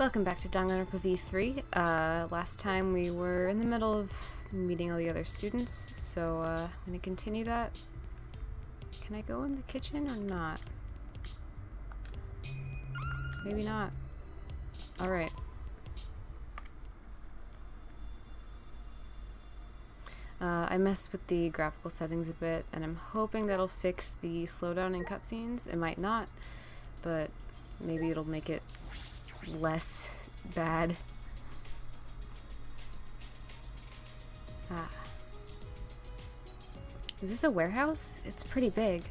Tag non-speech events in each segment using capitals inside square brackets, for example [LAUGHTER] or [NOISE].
Welcome back to Danganronpa V3. Uh, last time we were in the middle of meeting all the other students, so uh, I'm going to continue that. Can I go in the kitchen or not? Maybe not. Alright. Uh, I messed with the graphical settings a bit, and I'm hoping that'll fix the slowdown in cutscenes. It might not, but maybe it'll make it less bad. Ah. Is this a warehouse? It's pretty big.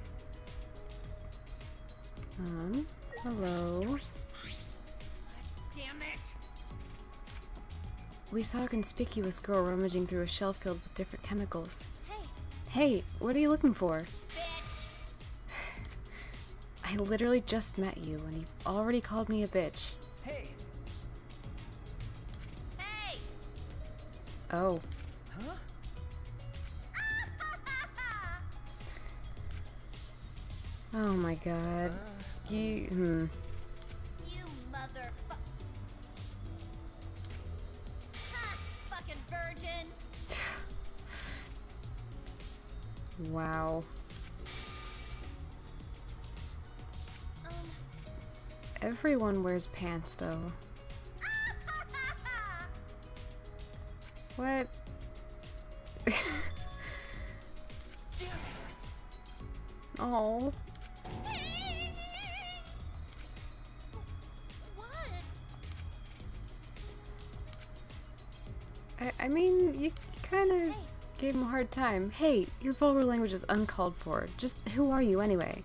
Um, hello. Damn it! We saw a conspicuous girl rummaging through a shelf filled with different chemicals. Hey, Hey, what are you looking for? bitch! [SIGHS] I literally just met you and you've already called me a bitch. Hey, Hey! Oh, huh? [LAUGHS] oh my god. You, hmm. you motherfuck. Ha! Fucking virgin! [SIGHS] Wow. Everyone wears pants though. What? [LAUGHS] oh. I, I mean, you kind of Hey, gave him a hard time. Hey, your vulgar language is uncalled for. Just who are you anyway?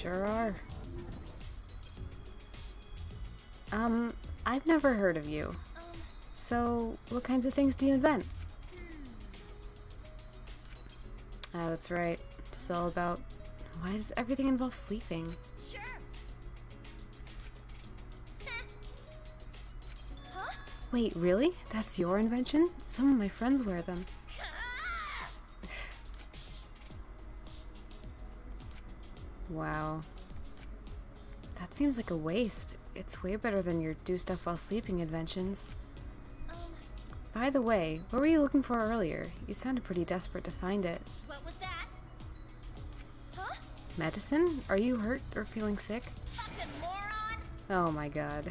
Sure are. Um, I've never heard of you. So, what kinds of things do you invent? Ah, that's right. It's all about why does everything involve sleeping? Sure. [LAUGHS] huh? Wait, really? That's your invention? Some of my friends wear them. Wow. That seems like a waste. It's way better than your do stuff while sleeping inventions. um, By the way, what were you looking for earlier? You sounded pretty desperate to find it. what was that? Huh? Medicine? Are you hurt or feeling sick? Fucking moron! Oh my god.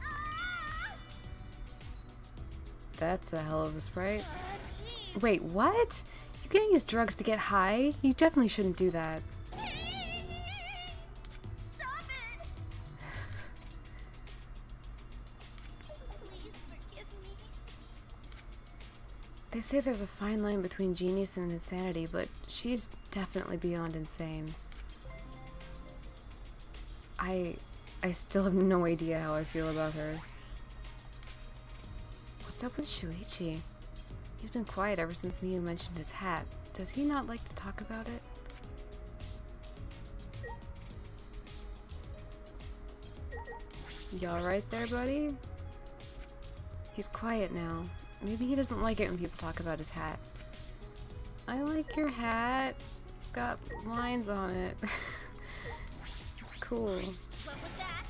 Ah! That's a hell of a sprite. Ah. Wait, what? You can't use drugs to get high? You definitely shouldn't do that. They say there's a fine line between genius and insanity, but she's definitely beyond insane. I I still have no idea how I feel about her. What's up with Shuichi? He's been quiet ever since Miu mentioned his hat. Does he not like to talk about it? You alright there, buddy? He's quiet now. Maybe he doesn't like it when people talk about his hat. I like your hat. It's got lines on it. [LAUGHS] it's cool. What was that?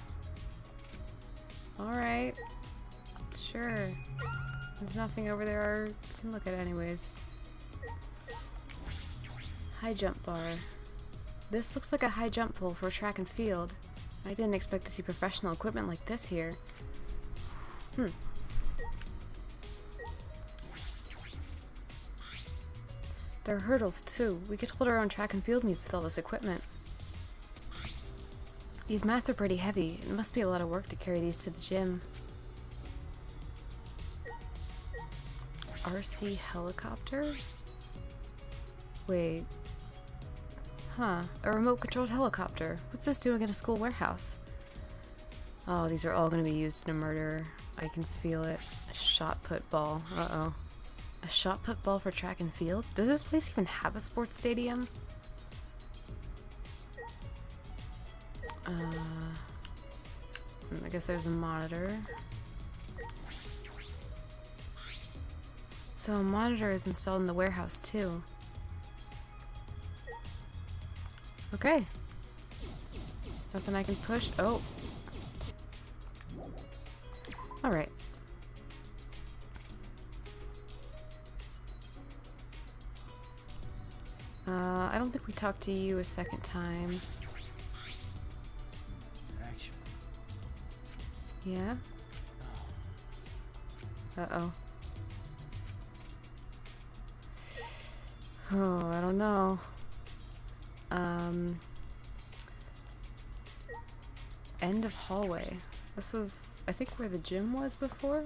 Alright. Sure. There's nothing over there I can look at it anyways. High jump bar. This looks like a high jump pole for track and field. I didn't expect to see professional equipment like this here. Hmm. There are hurdles too. We could hold our own track and field meets with all this equipment. These mats are pretty heavy. It must be a lot of work to carry these to the gym. RC helicopter? Wait. Huh. A remote controlled helicopter. What's this doing in a school warehouse? Oh, these are all going to be used in a murder. I can feel it. A shot put ball. Uh oh. A shot put ball for track and field? Does this place even have a sports stadium? Uh, I guess there's a monitor. So a monitor is installed in the warehouse too. Okay. Nothing I can push. Oh. Alright. Talked to you a second time. Yeah? Uh-oh. Oh, I don't know. Um... End of hallway. This was, I think, where the gym was before?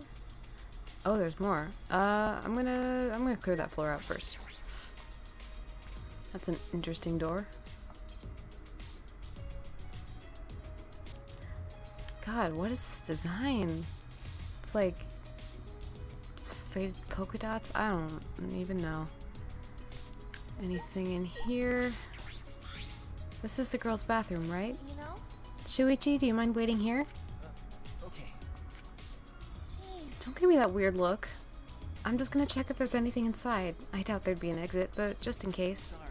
Oh, there's more. Uh, I'm gonna, I'm gonna clear that floor out first. That's an interesting door. God, what is this design? It's like faded polka dots. I don't even know. Anything in here? This is the girls' bathroom, right? You know? Shuichi, do you mind waiting here? Uh, okay. Jeez. Don't give me that weird look. I'm just gonna check if there's anything inside. I doubt there'd be an exit, but just in case. Sorry.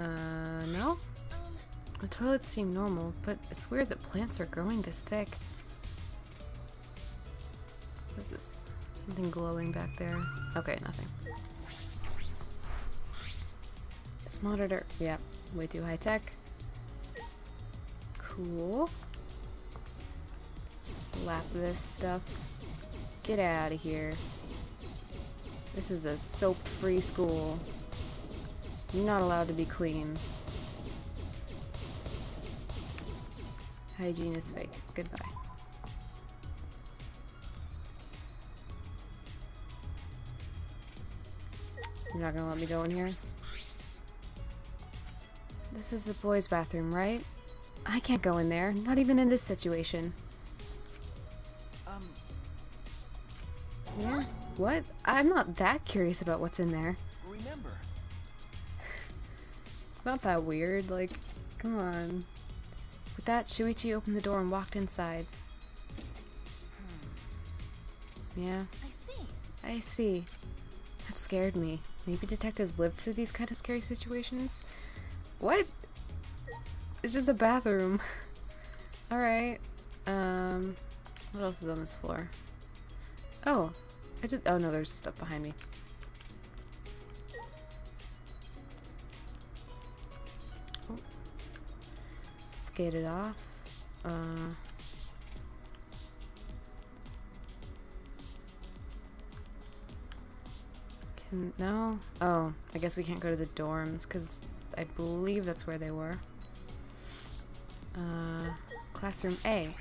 Uh, no? The toilets seem normal, but it's weird that plants are growing this thick. What is this? Something glowing back there? Okay, nothing. This monitor, yeah, way too high tech. Cool. Slap this stuff. Get out of here. This is a soap-free school. You're not allowed to be clean. Hygiene is fake. Goodbye. You're not gonna let me go in here? This is the boys' bathroom, right? I can't go in there, not even in this situation. Um, Yeah? What? I'm not that curious about what's in there. It's not that weird, like, come on. With that, Shuichi opened the door and walked inside. Yeah, I see. I see. That scared me. Maybe detectives live through these kind of scary situations? What? It's just a bathroom. [LAUGHS] Alright. Um, what else is on this floor? Oh, I did. Oh no, there's stuff behind me. It off. Uh. Can, no? Oh, I guess we can't go to the dorms because I believe that's where they were. Uh, classroom A.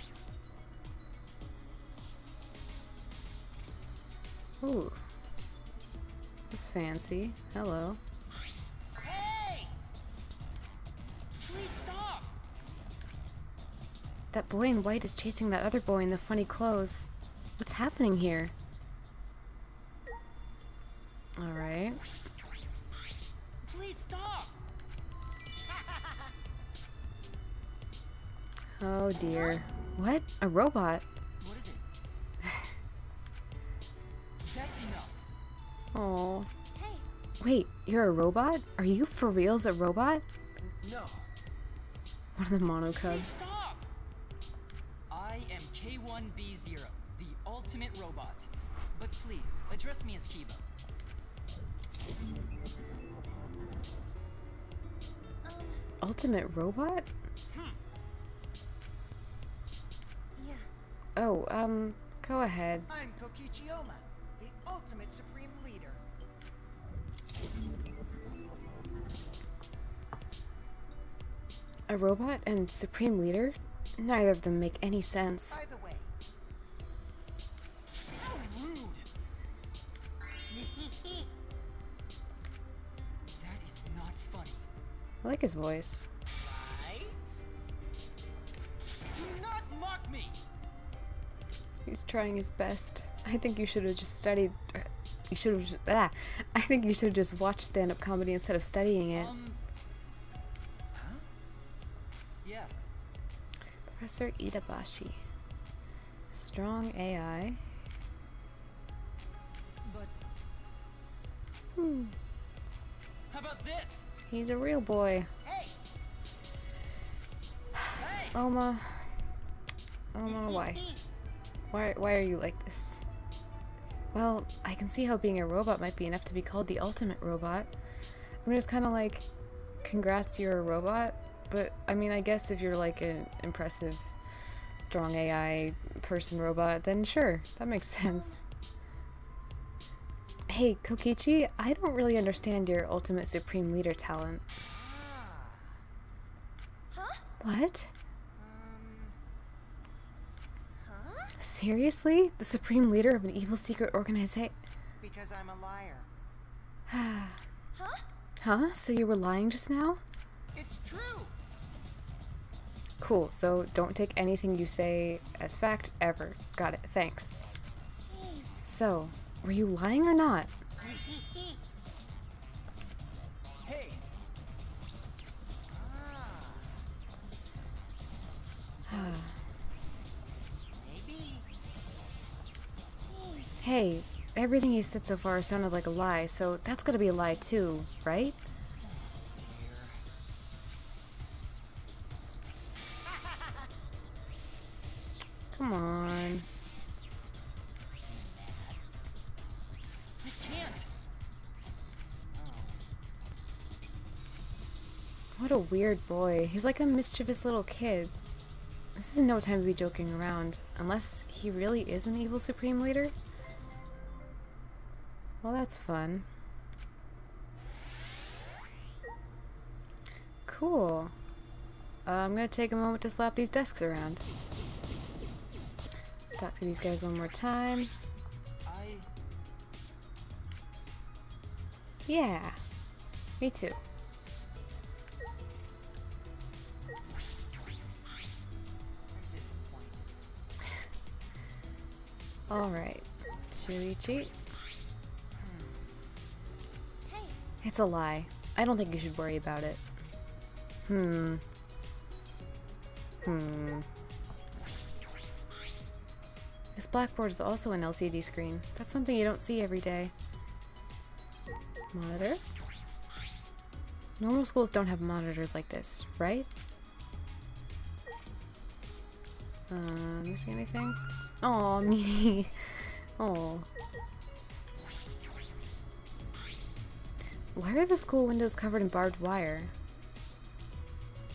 Ooh. That's fancy. Hello. That boy in white is chasing that other boy in the funny clothes. What's happening here? Alright. Please stop! [LAUGHS] Oh dear. What? A robot? What is it? [SIGHS] That's enough. Oh. Hey, Wait, you're a robot? Are you for reals a robot? No. One of the Monokubs. Stop! I am K1B0, the ultimate robot. But please, address me as Keebo. um, Ultimate robot? yeah. Oh, um, go ahead. I'm Kokichi Oma, the ultimate supreme leader. A robot and Supreme Leader? Neither of them make any sense. By I like his voice. Right? Do not mock me! He's trying his best. I think you should have just studied. er, You should have. Ah, I think you should have just watched stand-up comedy instead of studying it. Um. Yeah. Professor Idabashi. Strong AI. But Hmm. how about this? He's a real boy. Oma. Oma, why? Why why are you like this? Well, I can see how being a robot might be enough to be called the ultimate robot. I mean, it's kind of like, congrats, you're a robot. But I mean, I guess if you're like an impressive, strong AI person robot, then sure, that makes [LAUGHS] sense. Hey, Kokichi, I don't really understand your ultimate supreme leader talent. Huh? What? Um. Huh? Seriously? The supreme leader of an evil secret organization? Because I'm a liar. Huh? [SIGHS] Huh? So you were lying just now? It's true! Cool, so don't take anything you say as fact ever. Got it, thanks. Jeez. So, were you lying or not? [SIGHS] Hey! Everything you said so far sounded like a lie, so that's gotta be a lie too, right? What a weird boy. He's like a mischievous little kid. This is no time to be joking around, unless he really is an evil supreme leader. Well, that's fun. Cool. Uh, I'm gonna take a moment to slap these desks around. Let's talk to these guys one more time. Yeah. Me too. Alright. Shuichi. Hey. It's a lie. I don't think you should worry about it. Hmm. Hmm. This blackboard is also an LCD screen. That's something you don't see every day. Monitor? Normal schools don't have monitors like this, right? Uh, missing anything? Aw, me. Aw. Why are the school windows covered in barbed wire?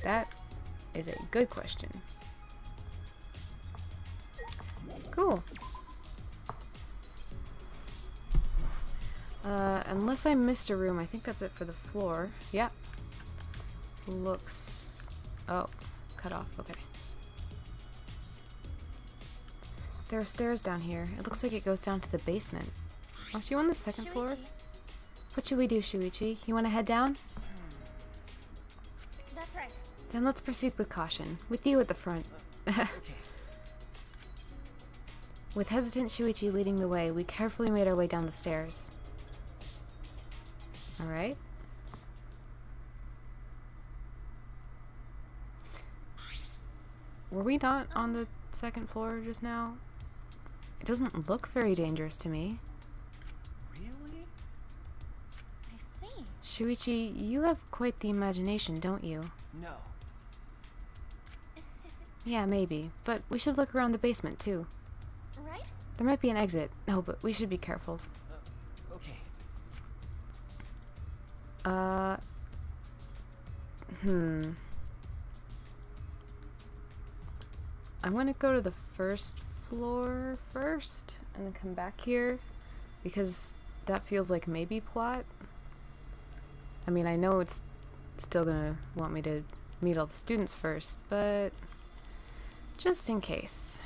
That is a good question. Cool. Uh, unless I missed a room, I think that's it for the floor. Yeah. Looks... Oh, it's cut off. Okay. There are stairs down here. It looks like it goes down to the basement. Aren't you on the second floor? What should we do, Shuichi? You want to head down? That's right. Then let's proceed with caution. With you at the front. Okay. [LAUGHS] With hesitant Shuichi leading the way, we carefully made our way down the stairs. Alright. Were we not on the second floor just now? It doesn't look very dangerous to me. Really? I see. Shuichi, you have quite the imagination, don't you? No. [LAUGHS] Yeah, maybe. But we should look around the basement, too. Right? There might be an exit. No, but we should be careful. Okay. Uh. Hmm. I'm gonna go to the first floor first and then come back here because that feels like maybe plot. I mean, I know it's still gonna want me to meet all the students first, but just in case.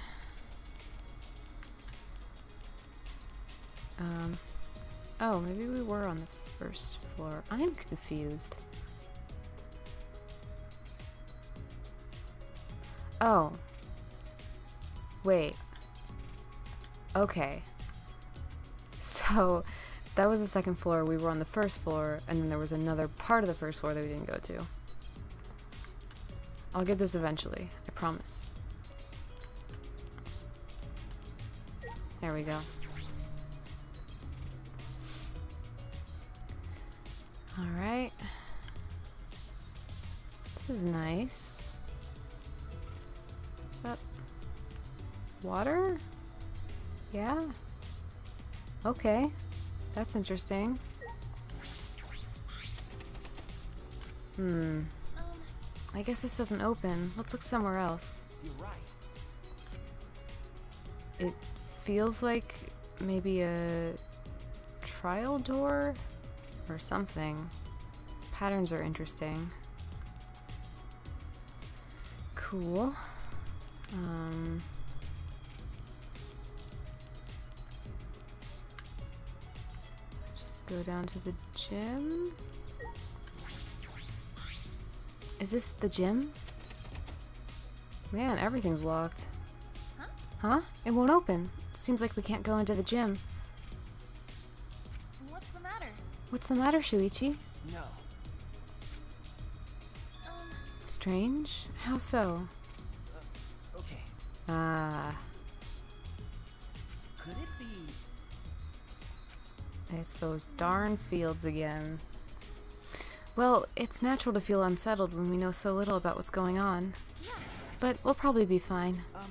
Um. Oh, maybe we were on the first floor. I'm confused. Oh. Wait. Okay. So, that was the second floor. We were on the first floor, and then there was another part of the first floor that we didn't go to. I'll get this eventually. I promise. There we go. Alright. This is nice. Is that water? Yeah. Okay. That's interesting. Hmm. I guess this doesn't open. Let's look somewhere else. It feels like maybe a trial door or something. Patterns are interesting. Cool. Um, go down to the gym. Is this the gym? Man, everything's locked. Huh? Huh? It won't open. Seems like we can't go into the gym. what's the matter? What's the matter, Shuichi? No. Um, Strange? How so? Okay. Ah, it's those darn fields again. Well, it's natural to feel unsettled when we know so little about what's going on. But we'll probably be fine. Um.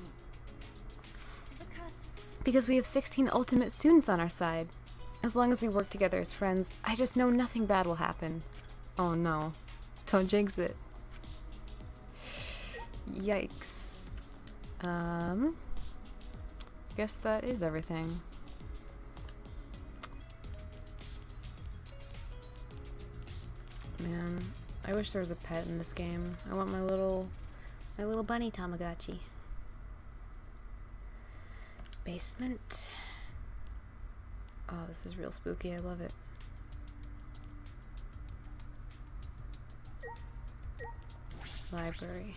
because Because we have 16 ultimate students on our side. As long as we work together as friends, I just know nothing bad will happen. Oh no. Don't jinx it. Yikes. Um. Guess that is everything. Man, I wish there was a pet in this game. I want my little my little bunny Tamagotchi. Basement. Oh, this is real spooky. I love it. Library.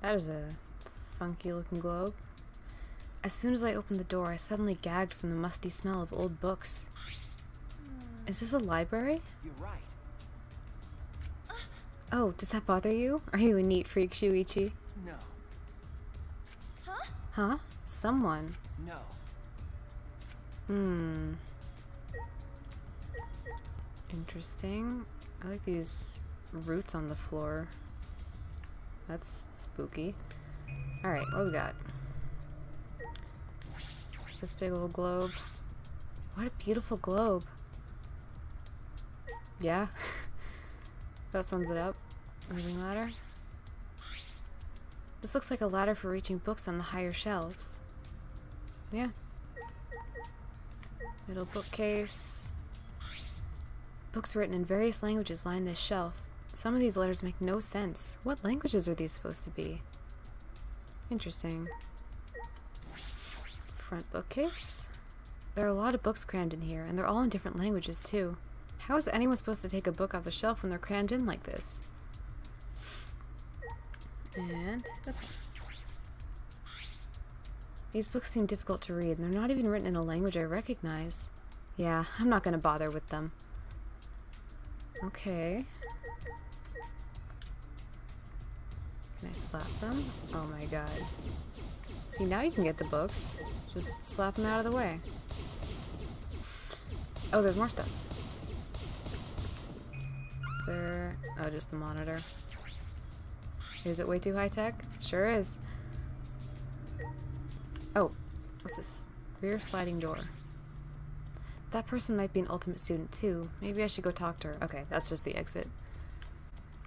That is a funky looking globe. As soon as I opened the door, I suddenly gagged from the musty smell of old books. Is this a library? You're right. Oh, does that bother you? Are you a neat freak, Shuichi? No. huh? Huh? Someone. No. Hmm. Interesting. I like these roots on the floor. That's spooky. Alright, what we got? This big old globe. What a beautiful globe. Yeah. [LAUGHS] that sums it up. Moving ladder. This looks like a ladder for reaching books on the higher shelves. Yeah. Middle bookcase. Books written in various languages line this shelf. Some of these letters make no sense. What languages are these supposed to be? Interesting. Front bookcase. There are a lot of books crammed in here, and they're all in different languages, too. How is anyone supposed to take a book off the shelf when they're crammed in like this? And this one. These books seem difficult to read, and they're not even written in a language I recognize. Yeah, I'm not gonna bother with them. Okay. Can I slap them? Oh my god. See, now you can get the books. Just slap them out of the way. Oh, there's more stuff. Is there... Oh, just the monitor. Is it way too high-tech? Sure is. Oh, what's this? Rear sliding door. That person might be an ultimate student too. Maybe I should go talk to her. Okay, that's just the exit.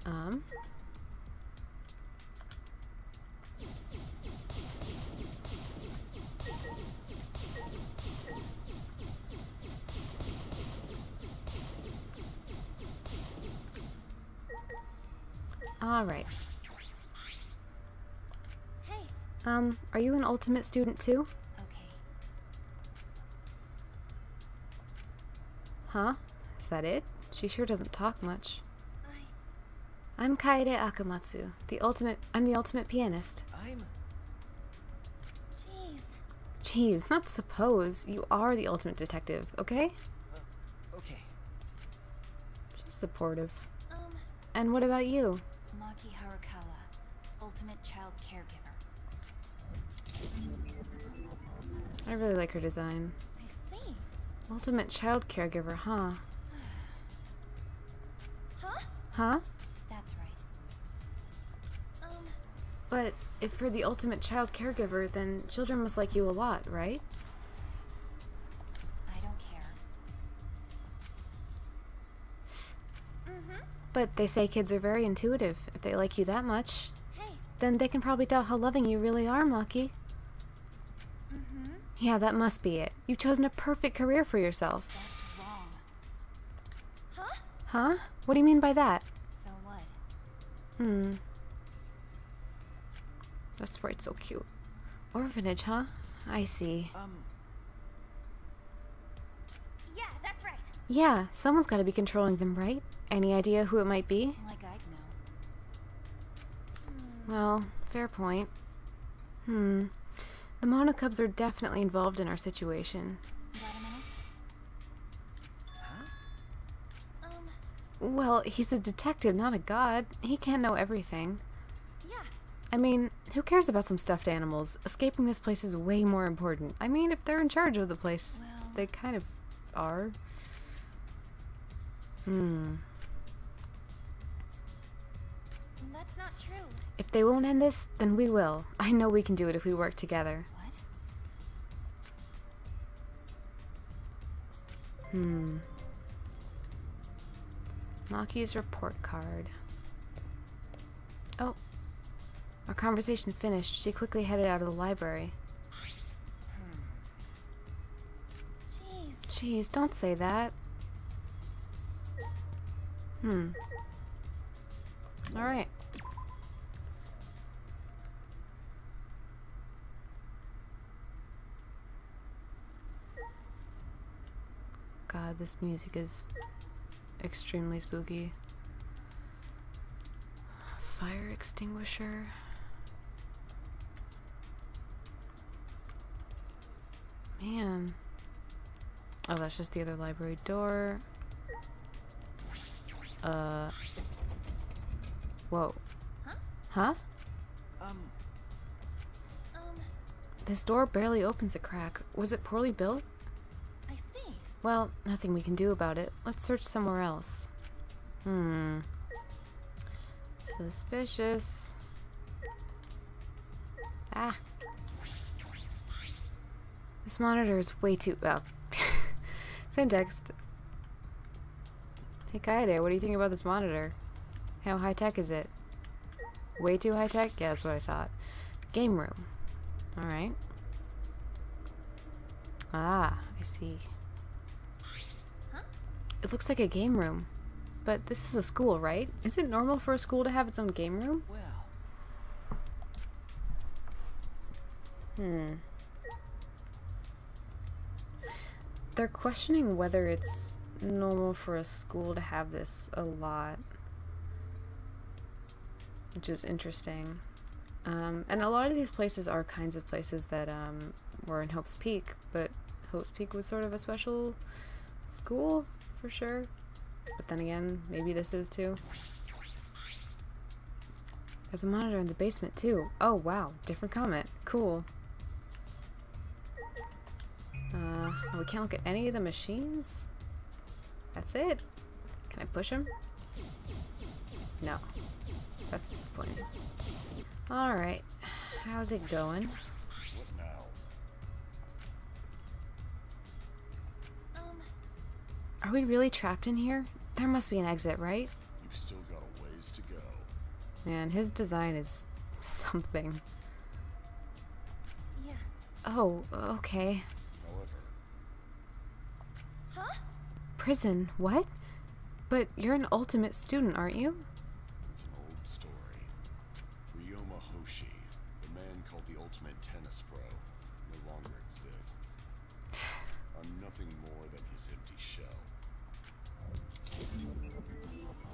Um. Alright. Hey, Um, are you an ultimate student too? okay. Huh? Is that it? She sure doesn't talk much. I. I'm Kaede Akamatsu, the ultimate I'm the ultimate pianist. I'm. Jeez. Jeez, not suppose. You are the ultimate detective, okay? Okay. She's supportive. Um, And what about you? Ultimate child caregiver. I really like her design. I see. Ultimate child caregiver, huh? [SIGHS] Huh? Huh? That's right. Um, But if you're the ultimate child caregiver, then children must like you a lot, right? I don't care. mm-hmm. But they say kids are very intuitive. If they like you that much. Then they can probably tell how loving you really are, Maki. Mm-hmm. Yeah, that must be it. You've chosen a perfect career for yourself. That's wrong. Huh? Huh? What do you mean by that? So what? Hmm. That sprite's so cute. Orphanage, huh? I see. Um, Yeah, that's right. Yeah, someone's gotta be controlling them, right? Any idea who it might be? Like I'd know. Well, fair point. Hmm. The Monokubs are definitely involved in our situation. Minute? Um, Well, he's a detective, not a god. He can't know everything. yeah. I mean, who cares about some stuffed animals? Escaping this place is way more important. I mean, if they're in charge of the place, Well- they kind of are. Hmm. They won't end this, then we will. I know we can do it if we work together. What? Hmm. Maki's report card. Oh. Our conversation finished. She quickly headed out of the library. Jeez. Jeez, don't say that. Hmm. Alright. God, this music is extremely spooky. Fire extinguisher. Man. Oh, that's just the other library door. Uh. Whoa. Huh? Huh? um, Um, This door barely opens a crack. Was it poorly built? Well, nothing we can do about it. Let's search somewhere else. Hmm. Suspicious. Ah. This monitor is way too. Oh. [LAUGHS] Same text. Hey, Kaede, what do you think about this monitor? How high tech is it? Way too high tech? Yeah, that's what I thought. Game room. Alright. Ah, I see. It looks like a game room. But this is a school, right? Is it normal for a school to have its own game room? well, Hmm. They're questioning whether it's normal for a school to have this a lot. Which is interesting. Um, and a lot of these places are kinds of places that um, were in Hope's Peak, but Hope's Peak was sort of a special school, for sure. But then again, maybe this is too. There's a monitor in the basement too. Oh wow, different comment. Cool. Uh, we can't look at any of the machines? That's it? Can I push him? No. That's disappointing. Alright. How's it going? Are we really trapped in here? There must be an exit, right? You've still got a ways to go. Man, his design is something. yeah. Oh, okay. However, Huh? Prison, what? But you're an ultimate student, aren't you?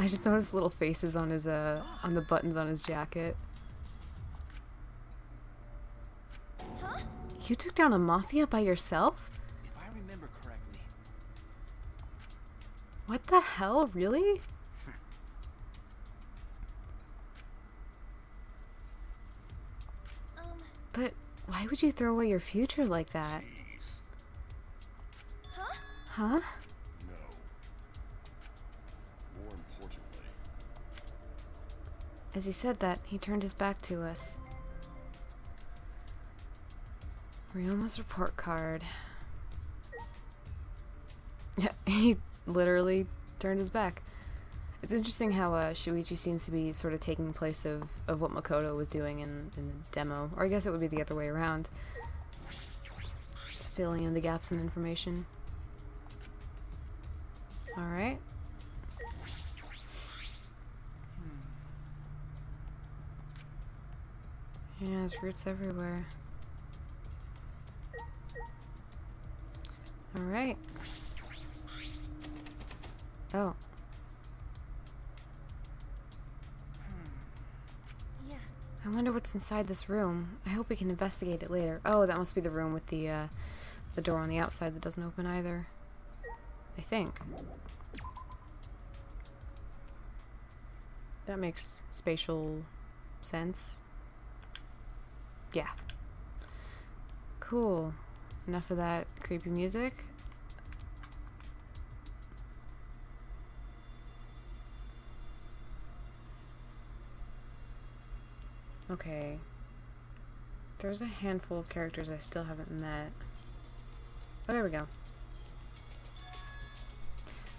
Just noticed little faces on his uh on the buttons on his jacket. Huh? You took down a mafia by yourself? If I remember correctly, What the hell? Really? Um, But why would you throw away your future like that? Huh? Huh? No. More importantly, As he said that, he turned his back to us. Ryoma's report card. Yeah, [LAUGHS] he literally turned his back. It's interesting how uh, Shuichi seems to be sort of taking place of, of what Makoto was doing in, in the demo. Or I guess it would be the other way around. Just filling in the gaps in information. Alright. Yeah, there's roots everywhere. Alright. Oh, Yeah. I wonder what's inside this room. I hope we can investigate it later. Oh, that must be the room with the, uh, the door on the outside that doesn't open either. I think. That makes spatial sense. Yeah. Cool. Enough of that creepy music. Okay. There's a handful of characters I still haven't met. Oh, there we go.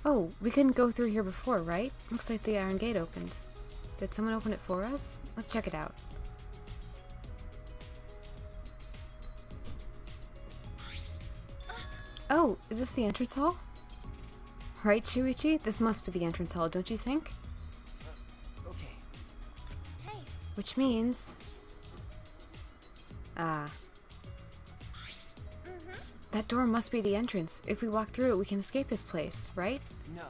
Oh, we couldn't go through here before, right? Looks like the iron gate opened. Did someone open it for us? Let's check it out. Oh, is this the entrance hall? Right, Shuichi? This must be the entrance hall, don't you think? okay. Hey, Which means... Ah. That door must be the entrance. If we walk through it, we can escape this place, right? No.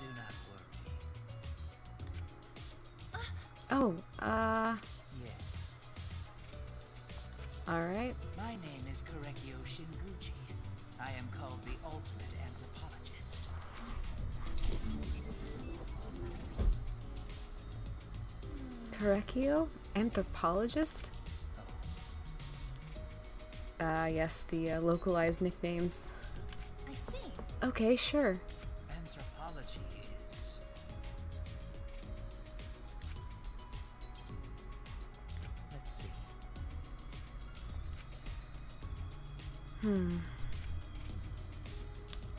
Do not worry. Oh, uh... Yes. Alright. Korekiyo? Anthropologist? Ah, yes, the uh, localized nicknames. I see. Okay, sure. Anthropology is. Let's see. Hmm.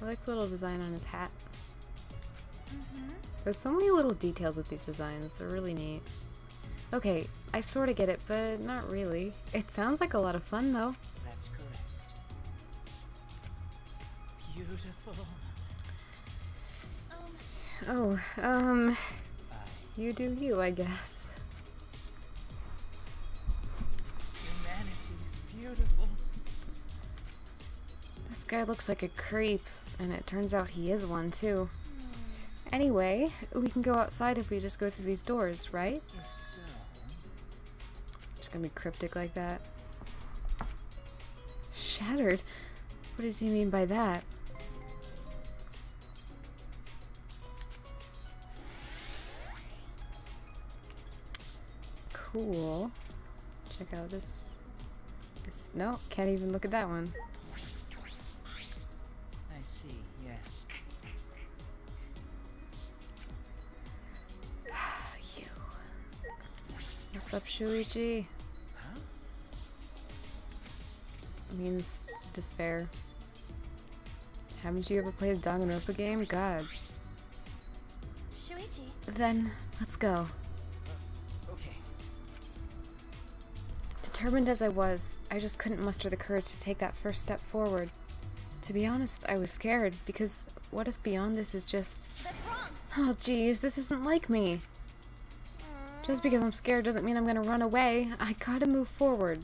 I like the little design on his hat. There's so many little details with these designs. They're really neat. Okay, I sort of get it, but not really. It sounds like a lot of fun, though. That's correct. Beautiful. Oh, um, you do you, I guess. humanity is beautiful. This guy looks like a creep, and it turns out he is one, too. Anyway, we can go outside if we just go through these doors, right? If Just gonna be cryptic like that. Shattered? What does he mean by that? Cool. Check out this. This. No, can't even look at that one. I see, yes. [SIGHS] You. What's up, Shuichi? Means despair. Haven't you ever played a Danganronpa game? God. Shuichi. Then, let's go. Uh, okay. Determined as I was, I just couldn't muster the courage to take that first step forward. To be honest, I was scared, because what if beyond this is just. Oh, geez, this isn't like me. Just because I'm scared doesn't mean I'm gonna run away. I gotta move forward.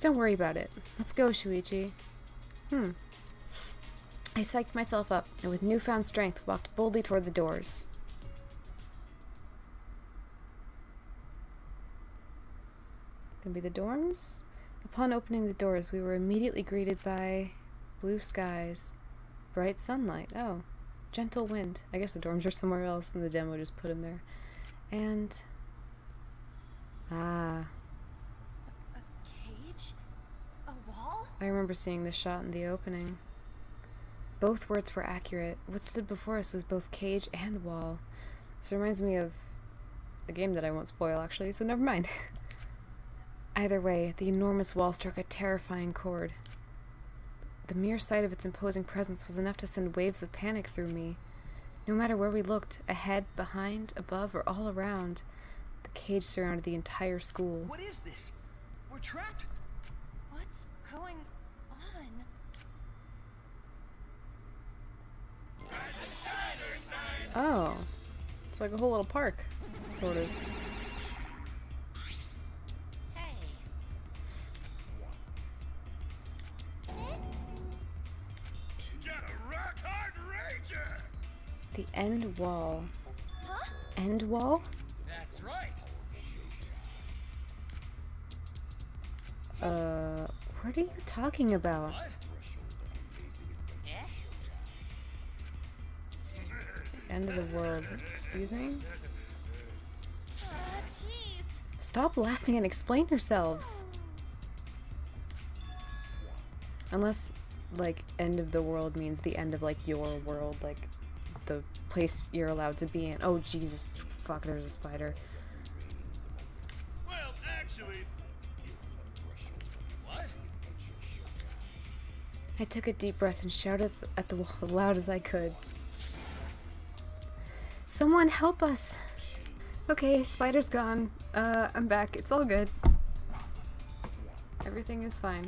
Don't worry about it. Let's go, Shuichi. Hmm. I psyched myself up, and with newfound strength walked boldly toward the doors. Gonna be the dorms? Upon opening the doors, we were immediately greeted by blue skies, bright sunlight. Oh, gentle wind. I guess the dorms are somewhere else, and the demo just put them there. And. Ah, A cage? A wall? I remember seeing this shot in the opening. Both words were accurate. What stood before us was both cage and wall. This reminds me of a game that I won't spoil, actually, so never mind. [LAUGHS] Either way, the enormous wall struck a terrifying chord. The mere sight of its imposing presence was enough to send waves of panic through me. No matter where we looked, ahead, behind, above, or all around, the cage surrounded the entire school. What is this? We're trapped? What's going on? Oh. It's like a whole little park, sort of. Hey. Get a rock hard ranger! The end wall. Huh? End wall? That's right. Uh, what are you talking about? What? End of the world. Excuse me? Ah. Stop laughing and explain yourselves. Unless, like, end of the world means the end of, like, your world, like, the place you're allowed to be in. Oh, Jesus. Fuck, there's a spider. Well, actually, What? I took a deep breath and shouted at the wall as loud as I could. Someone help us! Okay, spider's gone. Uh, I'm back. It's all good. Everything is fine.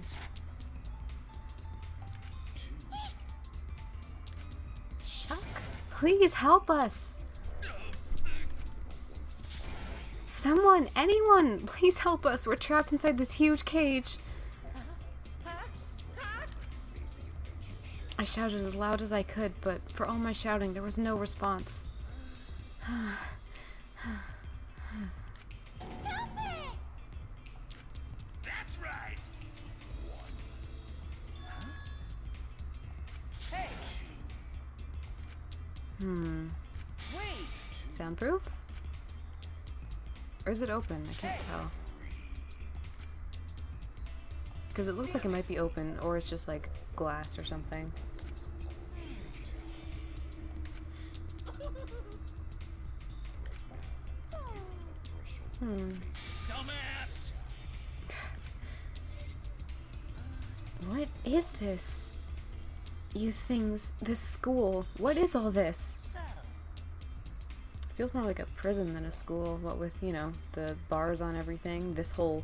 Shuck, please help us! Someone, anyone, please help us. We're trapped inside this huge cage. I shouted as loud as I could, but for all my shouting, there was no response. Stop it! that's right! Hey, Hmm. wait! Soundproof? Or is it open? I can't tell. Because it looks like it might be open, or it's just like glass or something. Hmm. What is this? You things, this school, what is all this? So, Feels more like a prison than a school, what with, you know, the bars on everything, this whole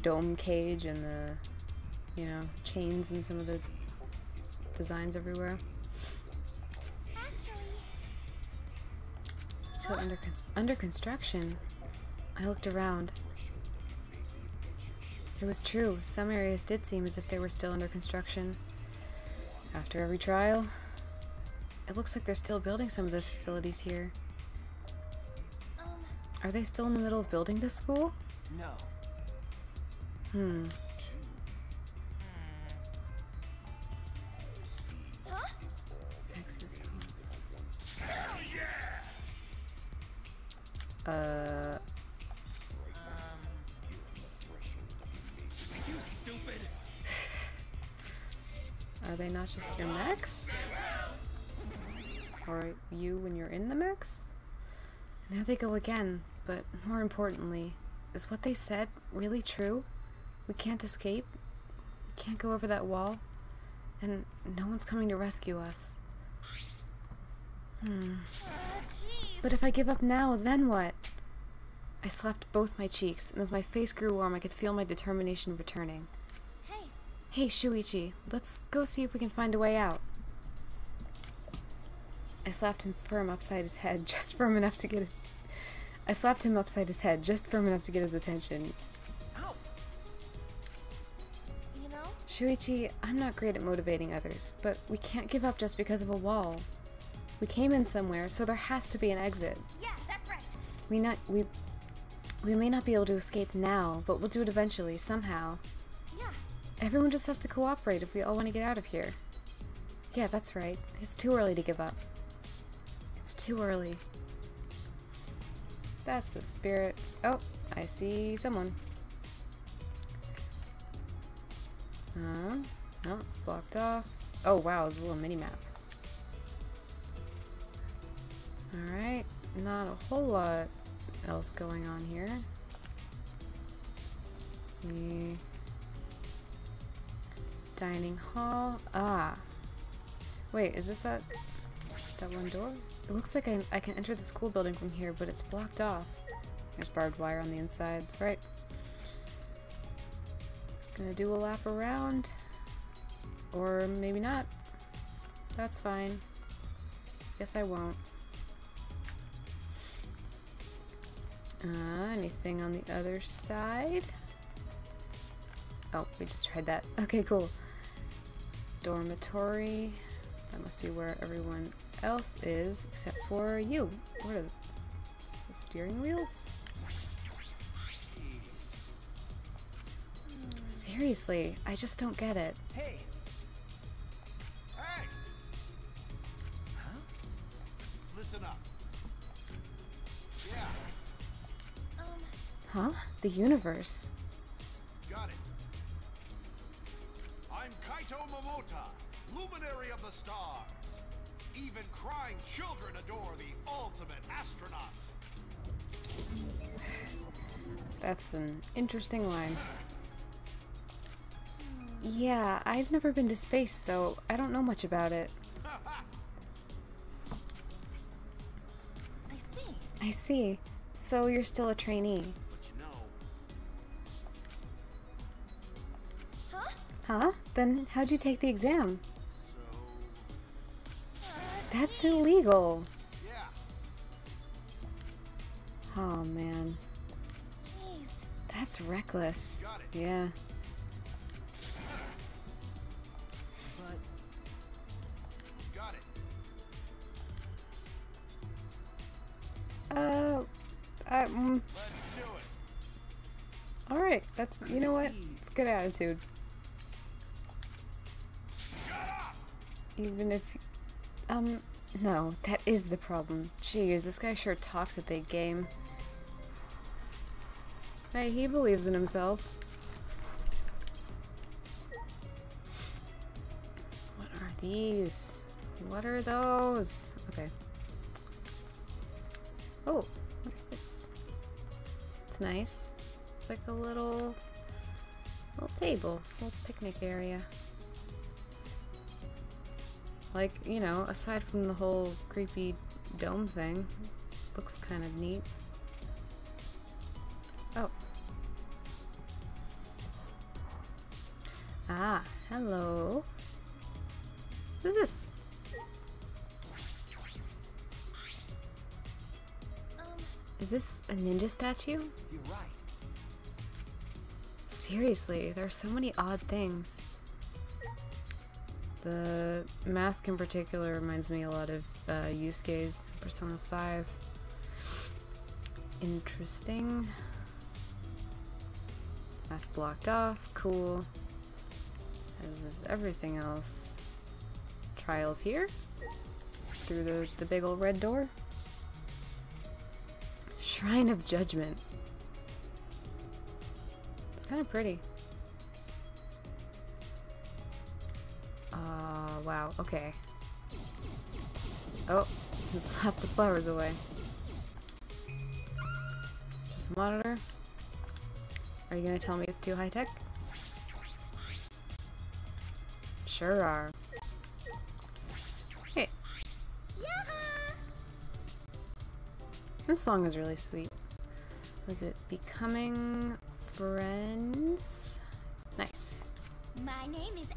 dome cage and the, you know, chains and some of the designs everywhere. Actually, So under under construction. I looked around. It was true. Some areas did seem as if they were still under construction. After every trial, it looks like they're still building some of the facilities here. Are they still in the middle of building this school? No. Hmm. huh? Exisals. Hell yeah! Uh, are they not just your mechs? Or you when you're in the mechs? There they go again, but more importantly, is what they said really true? We can't escape? We can't go over that wall? And no one's coming to rescue us. Hmm. But if I give up now, then what? I slapped both my cheeks, and as my face grew warm, I could feel my determination returning. Hey, Shuichi, let's go see if we can find a way out. I slapped him firm upside his head, [LAUGHS] just firm enough to get his. I slapped him upside his head, just firm enough to get his attention. Ow! you know, Shuichi, I'm not great at motivating others, but we can't give up just because of a wall. We came in somewhere, so there has to be an exit. yeah, that's right. We not we We may not be able to escape now, but we'll do it eventually, somehow. Everyone just has to cooperate if we all want to get out of here. Yeah, that's right. It's too early to give up. It's too early. That's the spirit. Oh, I see someone. Uh, no, it's blocked off. Oh wow, there's a little mini map. Alright, not a whole lot else going on here. The dining hall. Ah. Wait, is this that that one door? It looks like I, I can enter the school building from here, but it's blocked off. There's barbed wire on the insides, right? Just gonna do a lap around. Or maybe not. That's fine. Guess I won't. Uh, anything on the other side? Oh, we just tried that. [LAUGHS] Okay, cool. Dormitory. That must be where everyone else is, except for you. What are the, the steering wheels? Seriously, I just don't get it. Hey, Hey! huh? Listen up. Yeah, Um, Huh? The universe. Kaito Momota, luminary of the stars. Even crying children adore the ultimate astronaut. That's an interesting line. Yeah, I've never been to space, so I don't know much about it. [LAUGHS] I see. I see. So you're still a trainee. Huh? Then how'd you take the exam? That's illegal. Oh man, that's reckless. Yeah. But Got. Uh, um, Let's do it. all right. That's you know what? It's good attitude. Even if, um, no, that is the problem. Jeez, this guy sure talks a big game. Hey, he believes in himself. What are these? What are those? Okay. Oh, what is this? It's nice. It's like a little, little table, little picnic area. Like, you know, aside from the whole creepy dome thing, looks kind of neat. Oh. Ah, hello. Who's this? Um, Is this a ninja statue? you're right. Seriously, there are so many odd things. The mask in particular reminds me a lot of uh, Yusuke's Persona 5. Interesting. That's blocked off. Cool. As is everything else. Trials here. Through the, the big old red door. Shrine of Judgment. It's kind of pretty. Wow, okay. Oh, [LAUGHS] slap the flowers away. Just a monitor. Are you gonna tell me it's too high tech? Sure are. Hey, yeah. this song is really sweet. Was it Becoming Friends? Nice. My name is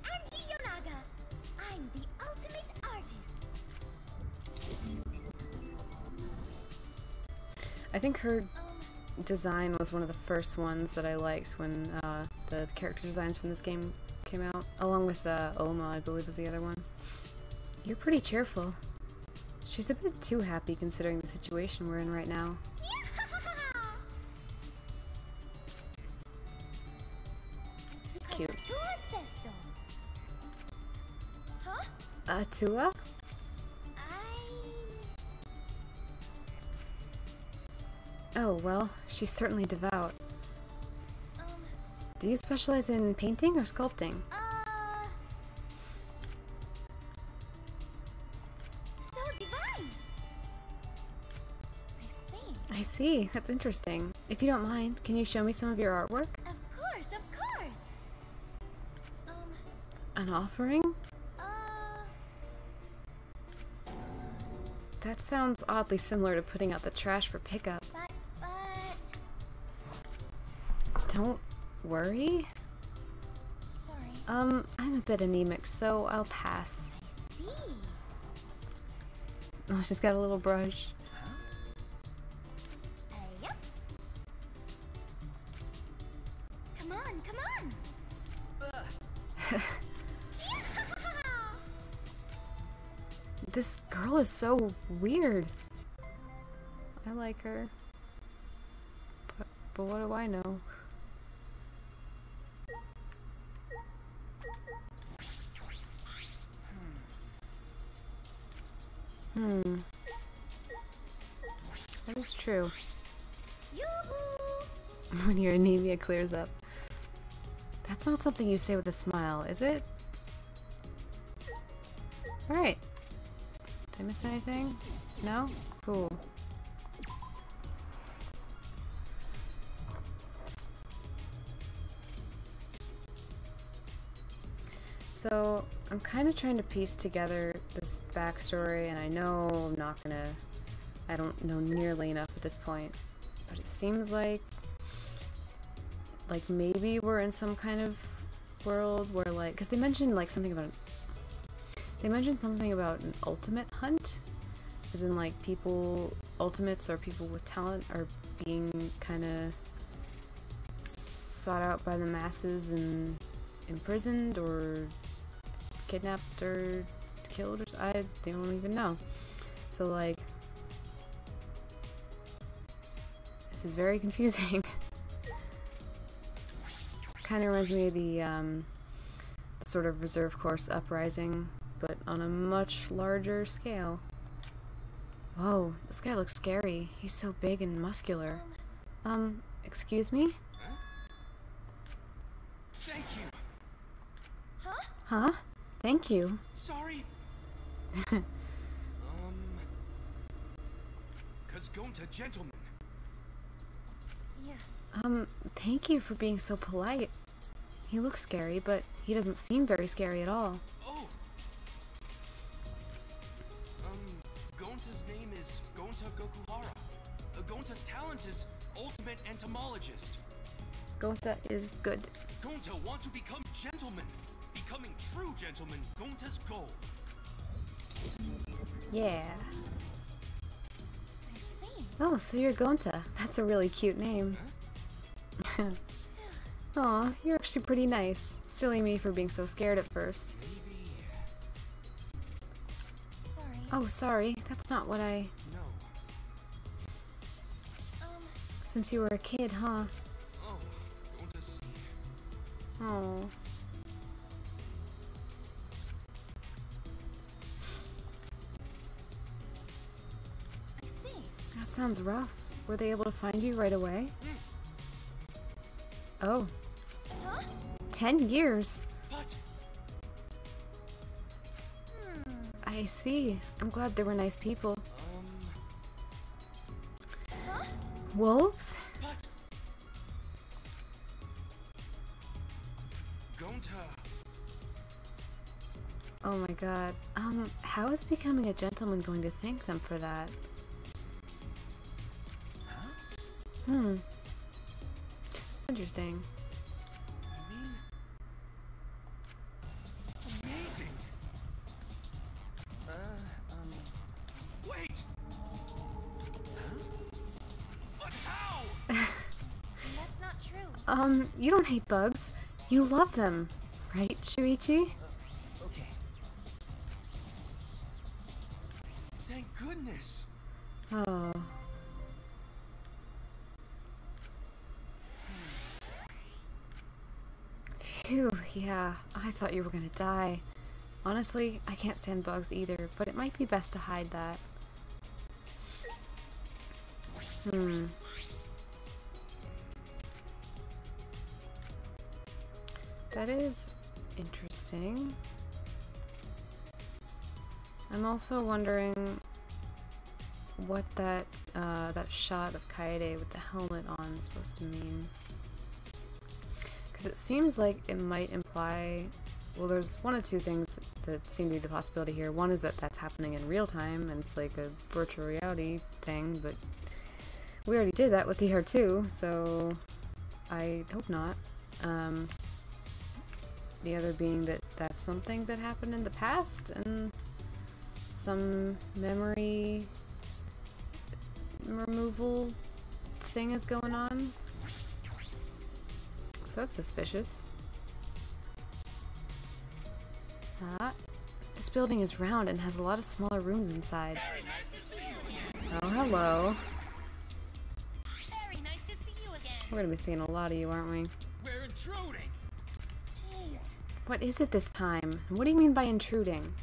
I think her design was one of the first ones that I liked when uh, the character designs from this game came out, along with uh, Oma, I believe was the other one. You're pretty cheerful. She's a bit too happy considering the situation we're in right now. She's cute. Atua? Well, she's certainly devout. Um. Do you specialize in painting or sculpting? Uh. So divine! I see. I see. That's interesting. If you don't mind, can you show me some of your artwork? Of course, of course! Um. An offering? Uh. That sounds oddly similar to putting out the trash for pickup. Worry. Sorry. Um, I'm a bit anemic, so I'll pass. I See. Oh, she's got a little brush. Uh, yep. Come on, come on! [LAUGHS] This girl is so weird. I like her. But, but what do I know? Hmm. That is true. [LAUGHS] When your anemia clears up. That's not something you say with a smile, is it? Alright. Did I miss anything? No? Cool. So, I'm kind of trying to piece together this backstory, and I know I'm not gonna. I don't know nearly enough at this point. But it seems like. Like, maybe we're in some kind of world where, like. Because they mentioned, like, something about. They mentioned something about an ultimate hunt. As in, like, people. Ultimates or people with talent are being kind of sought out by the masses and imprisoned or kidnapped or killed or I don't even know. So like this is very [LAUGHS] confusing. kind of reminds me of the um, sort of reserve course uprising, but on a much larger scale. Whoa, this guy looks scary. He's so big and muscular. Um, excuse me? Thank you. Huh? Thank you. Sorry. [LAUGHS] um. Cause Gonta, gentlemen. Yeah. Um, thank you for being so polite. He looks scary, but he doesn't seem very scary at all. Oh. Um, Gonta's name is Gonta Gokuhara. Uh, Gonta's talent is ultimate entomologist. Gonta is good. Gonta want to become gentlemen. Becoming true gentlemen, Gonta's goal. Yeah. I see. Oh, so you're Gonta. That's a really cute name. [LAUGHS] Aw, you're actually pretty nice. Silly me for being so scared at first. Sorry. Oh, sorry. That's not what I... No. Um. Since you were a kid, huh? Oh, Gonta see. Oh. Sounds rough. Were they able to find you right away? Oh. Huh? Ten years. Hmm. I see. I'm glad they were nice people. um? Wolves? Oh my god. Um, how is becoming a gentleman going to thank them for that? Hmm. It's interesting. Amazing. Uh, um, wait. Huh? But how? [LAUGHS] That's not true. Um, you don't hate bugs. You love them. Right, Shuichi? Thought you were gonna die. Honestly, I can't stand bugs either, but it might be best to hide that. Hmm. That is interesting. I'm also wondering what that uh, that shot of Kaede with the helmet on is supposed to mean. Because it seems like it might imply, well, there's one or two things that, seem to be the possibility here. One is that that's happening in real time and it's like a virtual reality thing, but we already did that with the DR2, so I hope not. Um, the other being that that's something that happened in the past and some memory removal thing is going on. So that's suspicious. This building is round and has a lot of smaller rooms inside. Oh, hello. Very nice to see you again. We're gonna be seeing a lot of you, aren't we? We're intruding. Jeez. What is it this time? What do you mean by intruding?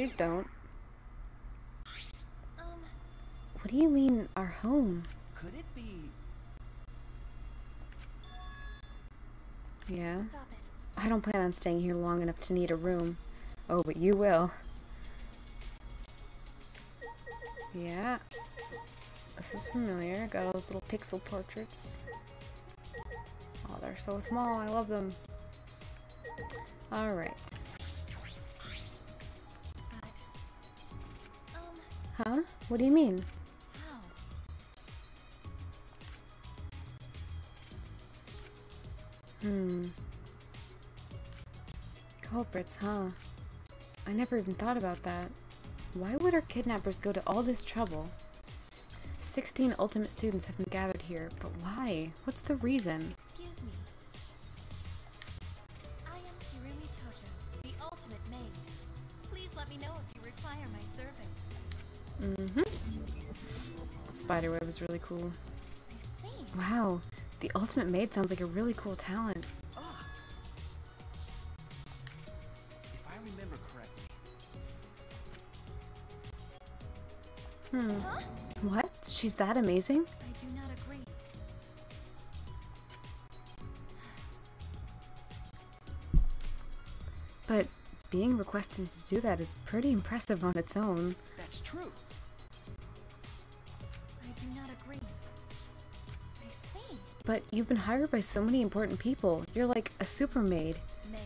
Please don't. Um, What do you mean, our home? Could it be? Yeah? I don't plan on staying here long enough to need a room. Oh, but you will. Yeah. This is familiar. Got all those little pixel portraits. Oh, they're so small. I love them. Alright. Huh? What do you mean? how? Hmm. Culprits, huh? I never even thought about that. Why would our kidnappers go to all this trouble? Sixteen ultimate students have been gathered here, but why? What's the reason? Mm-hmm. Spiderweb is really cool. Wow, the ultimate maid sounds like a really cool talent. If I remember correctly, Hmm. Huh? What? She's that amazing? I do not agree. But being requested to do that is pretty impressive on its own. that's true. But you've been hired by so many important people. You're like a super maid. May I?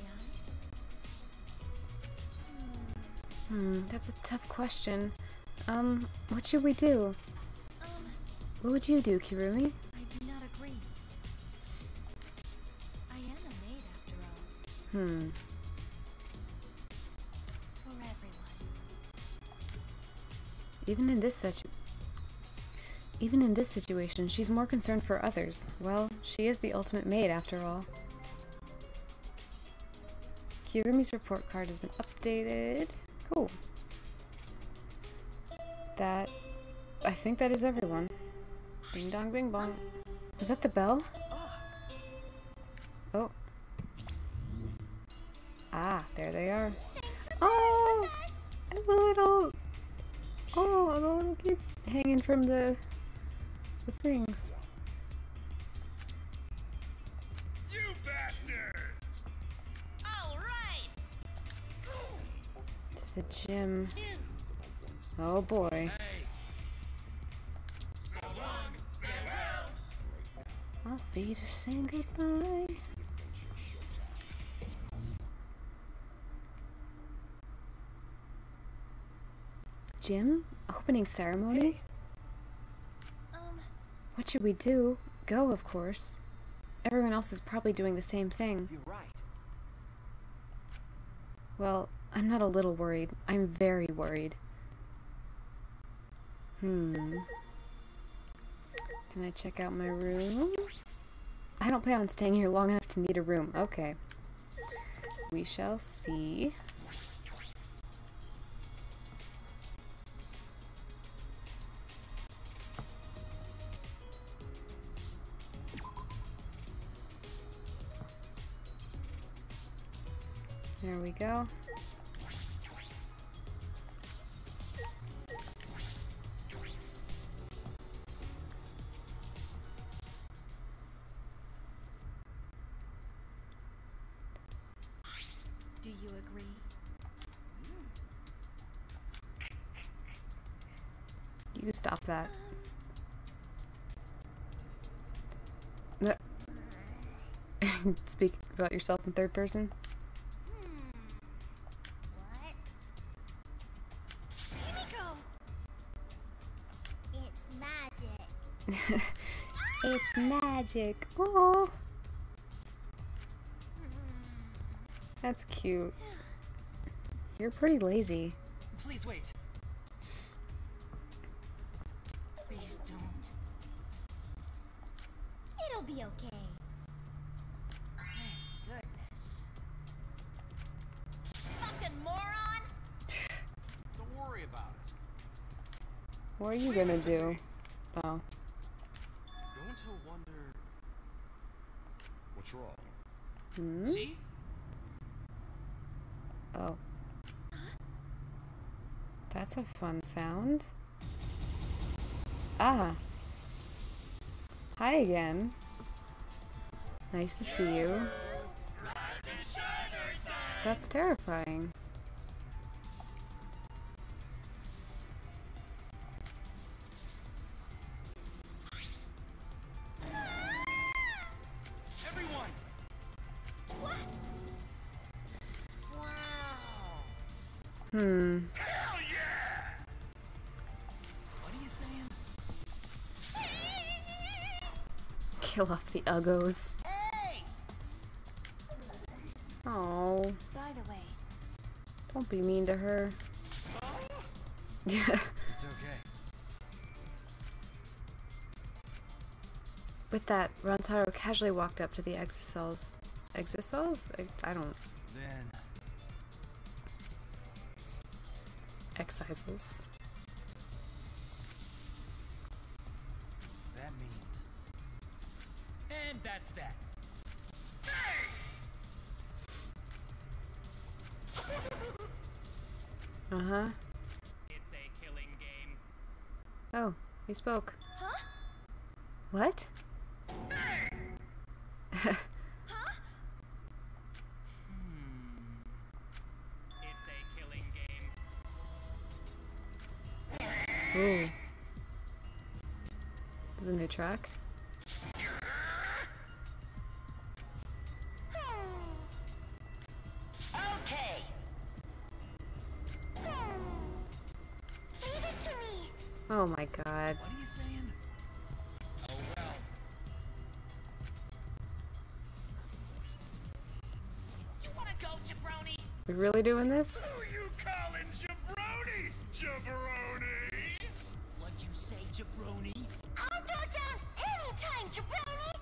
Hmm, that's a tough question. Um, what should we do? Um, What would you do, Kirumi? I do not agree. I am a maid after all. Hmm. For everyone. Even in this situ- Even in this situation, she's more concerned for others. Well, she is the ultimate maid after all. Kirumi's report card has been updated. Cool. That I think that is everyone. Bing dong bing bong. Was that the bell? Oh. Ah, there they are. Oh, and the little, oh, the little kids hanging from the, the things. You bastards! All right. To the gym. Oh boy. I'll feed her saying goodbye. Gym? Opening ceremony? What should we do? Go, of course. Everyone else is probably doing the same thing. You're right. Well, I'm not a little worried. I'm very worried. Hmm. Can I check out my room? I don't plan on staying here long enough to need a room. Okay. We shall see. There we go. Do you agree? You stop that. [LAUGHS] Speak about yourself in third person. Magic. Oh, that's cute. You're pretty lazy. Please wait. Please don't. It'll be okay. Goodness. Fucking moron! Don't worry about it. What are you gonna do? Oh, Going to wonder. What's wrong? hmm? See? Oh. Fun sound. Ah. Hi again. Nice to see you. That's terrifying. Hmm. Kill off the uggos. Oh, By the way, don't be mean to her. [LAUGHS] It's okay. With that, Rantaro casually walked up to the Exisals. Exisals? I, I don't. Then. Exisals. Spoke. Huh? What? [LAUGHS] Hmm. It's a killing game. Ooh. This is a new track. God. What are you saying? Oh well. You wanna go, jabroni? We really doing this? Who you calling jabroni? Jabroni? What'd you say, jabroni? I'll throw down anytime, jabroni.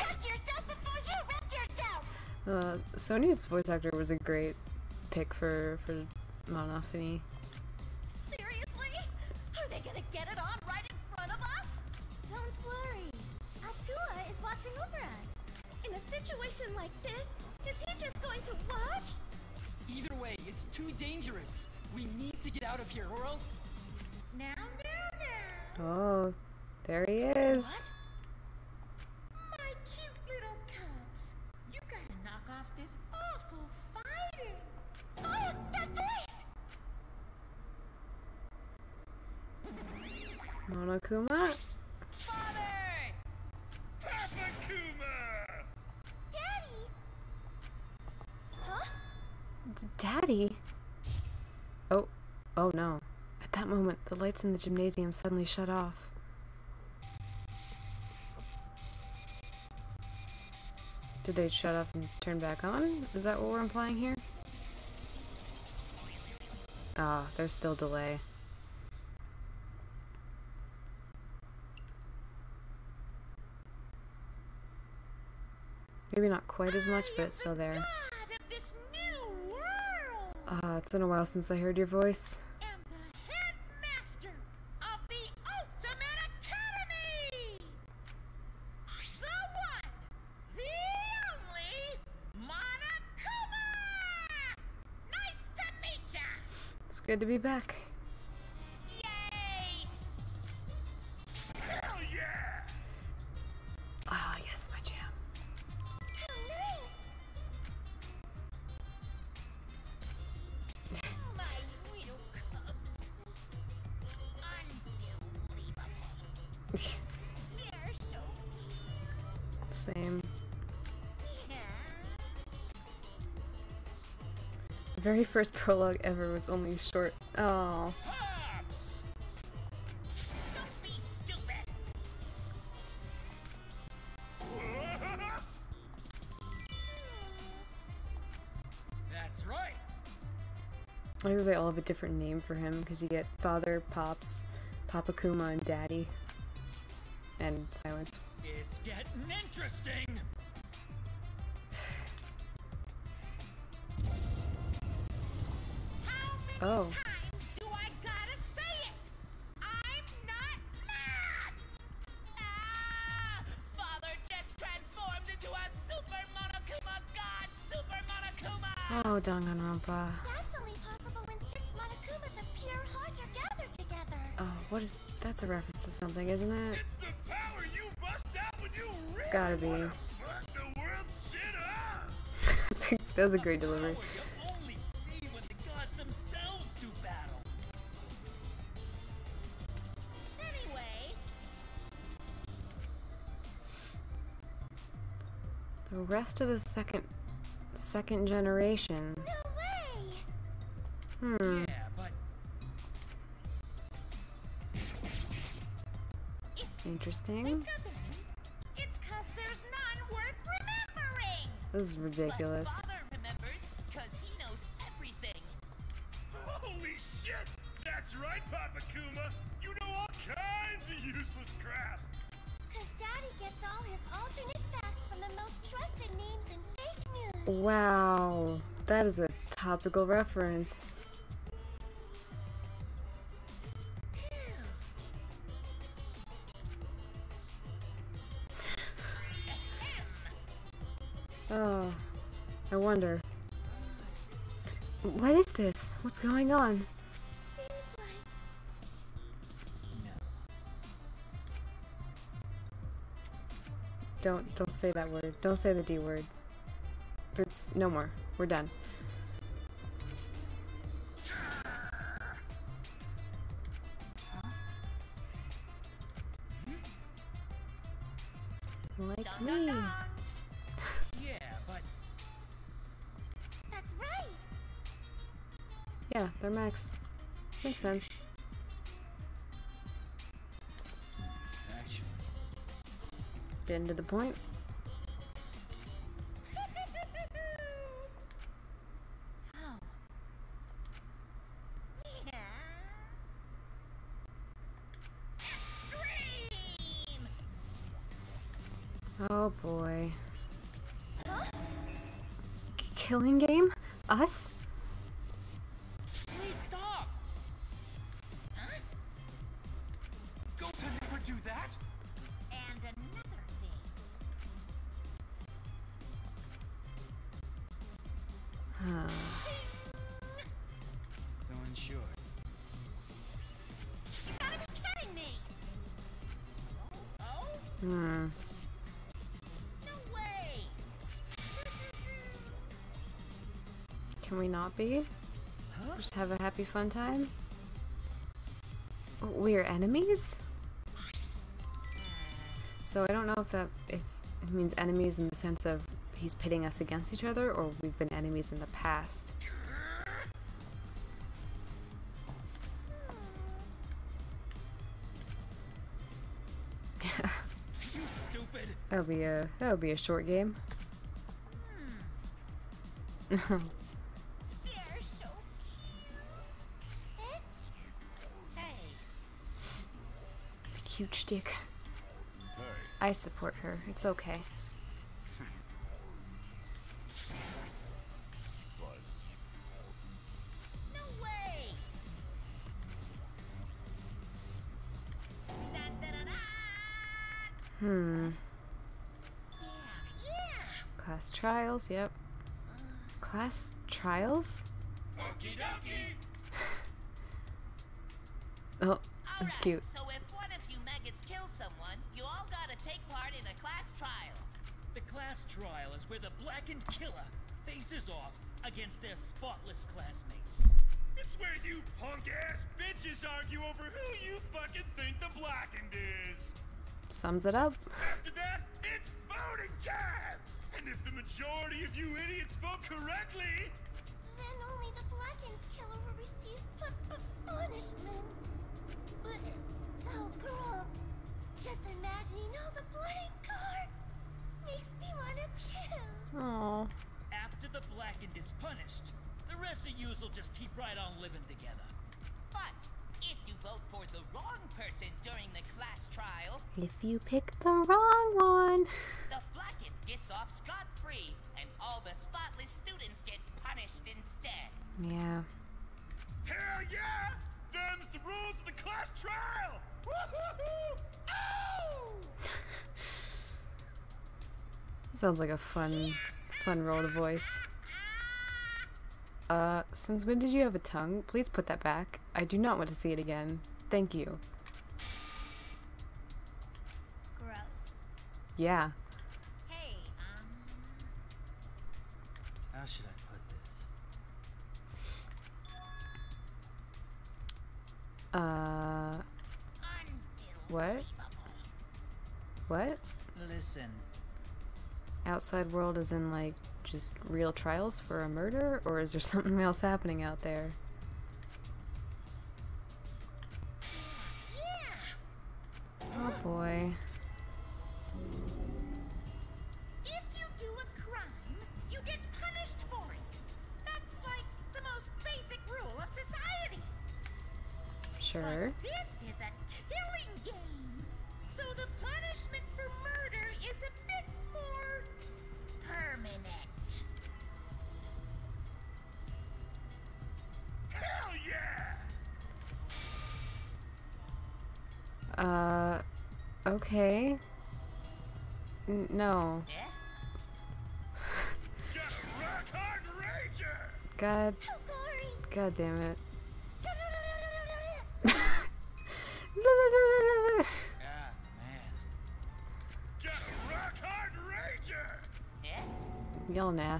Wreck yourself before you wreck yourself. Uh, Sony's voice actor was a great pick for for Monophanie. Kuma! Daddy! Oh, oh no. At that moment, the lights in the gymnasium suddenly shut off. Did they shut off and turn back on? Is that what we're implying here? Ah, there's still delay. Maybe not quite as much, but it's still there. God of this new Ah, it's been a while since I heard your voice. am the headmaster of the Ultimate Academy! The one, the only, Monokuma! Nice to meet ya! It's good to be back. Very first [LAUGHS] prologue ever was only short. Oh, Pops! Don't be stupid. That's right. I think they all have a different name for him because you get Father, Pops, Papa Kuma, and Daddy. And Silence. It's getting interesting. Are gathered together. Oh, what is. That's a reference to something, isn't it? It's the power you bust out when you It's gotta be. fuck the world shit up! [LAUGHS] that was a great delivery. The rest of the second. Second generation. no way! Hmm. Yeah, but Interesting. It. It's cause there's none worth remembering! This is ridiculous. Topical reference. Oh, I wonder. What is this? What's going on? Don't don't say that word. Don't say the D word. It's no more. We're done. Sense. Getting to the point. Oh boy. Killing game? Us? Can we not be? Just have a happy fun time? Oh, we're enemies? So I don't know if that if it means enemies in the sense of he's pitting us against each other or we've been enemies in the past. [LAUGHS] That'll be a that'll be a short game. [LAUGHS] huge dick. I support her. It's okay. Hmm. Class trials, yep. Class trials? [LAUGHS] oh, that's cute. Class trial is where the blackened killer faces off against their spotless classmates. It's where you punk ass bitches argue over who you fucking think the blackened is. Sums it up. After that, it's voting time! And if the majority of you idiots vote correctly, Then only the Blackened killer will receive pu- pu- punishment. But oh, so cruel. Just imagining all the blood and gore makes me want to puke. Oh. After the blackened is punished, the rest of yous will just keep right on living together. But if you vote for the wrong person during the class trial, If you pick the wrong one. the blackened gets off scot free, and all the spotless students get punished instead. Yeah. hell yeah! Them's the rules of the class trial! Woo-hoo-hoo! Ow! [LAUGHS] Sounds like a fun, fun role to voice. Uh, since when did you have a tongue? Please put that back. I do not want to see it again. Thank you. Gross. Yeah. Hey, um, How should I put this? Uh, what? What? Listen, Outside world is in like just real trials for a murder, or is there [LAUGHS] something else happening out there? Oh boy. If you do a crime, you get punished for it. That's like the most basic rule of society. Sure. Uh, okay. N- no. [LAUGHS] God, god damn it. [LAUGHS] ah man,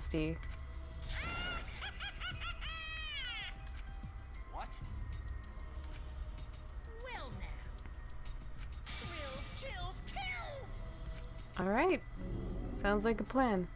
Sounds like a plan.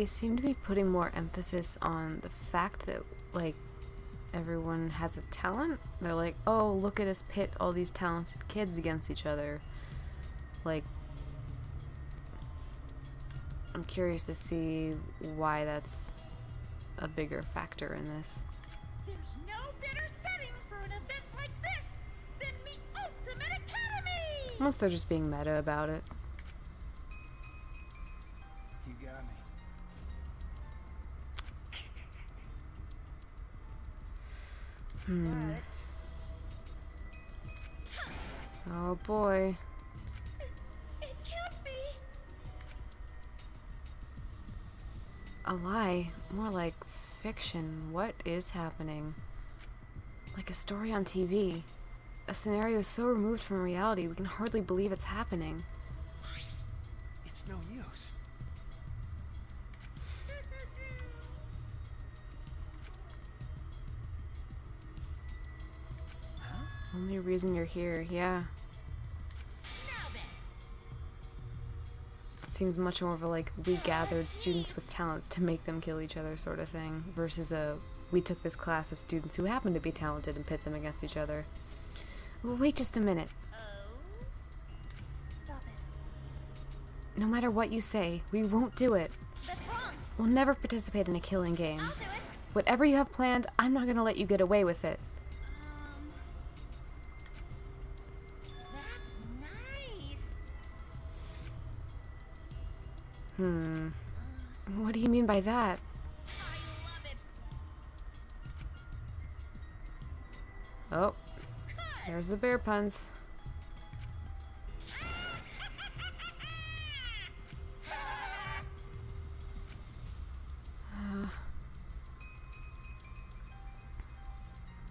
They seem to be putting more emphasis on the fact that, like, everyone has a talent. They're like, oh, look at us pit all these talented kids against each other. Like, I'm curious to see why that's a bigger factor in this. There's no better setting for an event like this than the Ultimate Academy. Unless they're just being meta about it. Hmm. Oh boy. A lie. More like fiction. What is happening? Like a story on TV. A scenario so removed from reality we can hardly believe it's happening. It's no Only reason you're here, yeah. Then, seems much more of a like we gathered students with talents to make them kill each other sort of thing versus a we took this class of students who happen to be talented and pit them against each other. Well, wait just a minute. No matter what you say, we won't do it. We'll never participate in a killing game. It. Whatever you have planned, I'm not gonna let you get away with it. By that? Oh, there's the bear puns.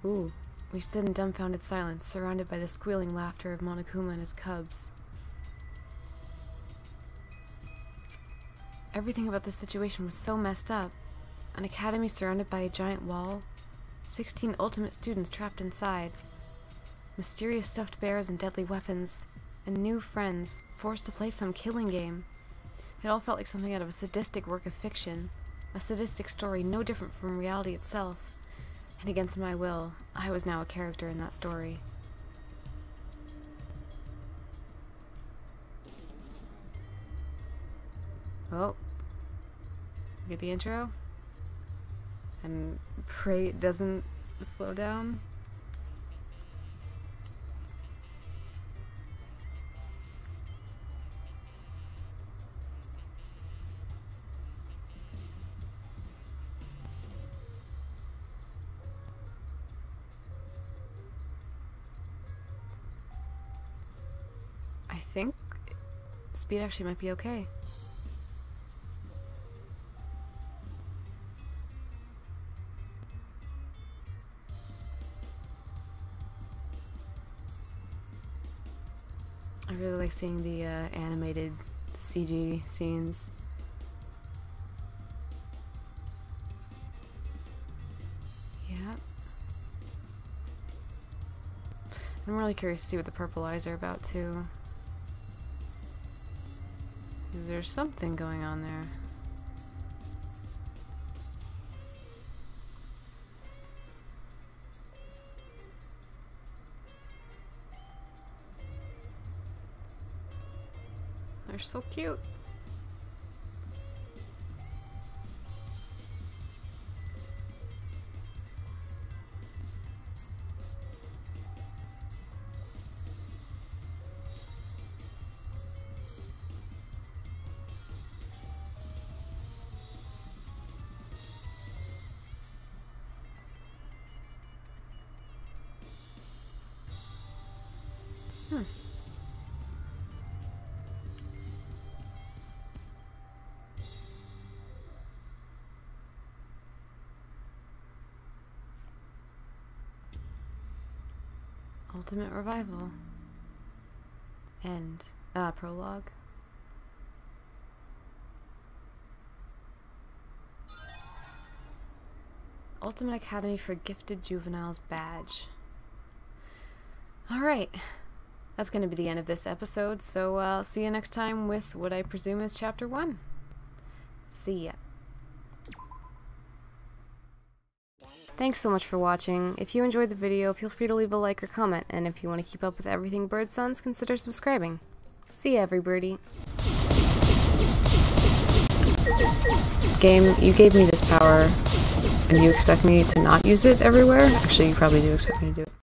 Ooh, we stood in dumbfounded silence, surrounded by the squealing laughter of Monokuma and his cubs. Everything about this situation was so messed up. An academy surrounded by a giant wall, 16 ultimate students trapped inside, mysterious stuffed bears and deadly weapons, and new friends forced to play some killing game. It all felt like something out of a sadistic work of fiction, a sadistic story no different from reality itself. And against my will, I was now a character in that story. Oh. Get the intro? And pray it doesn't slow down. I think speed actually might be okay. Seeing the uh, animated CG scenes. Yeah. I'm really curious to see what the purple eyes are about too. Is there something going on there? They're so cute. Ultimate Revival. End. Uh, prologue. Ultimate Academy for Gifted Juveniles badge. Alright. That's going to be the end of this episode, so uh, I'll see you next time with what I presume is Chapter 1. See ya. Thanks so much for watching. If you enjoyed the video, feel free to leave a like or comment, and if you want to keep up with everything Bird Sons, consider subscribing. See ya, everybody. Game, you gave me this power, and you expect me to not use it everywhere? Actually, you probably do expect me to do it.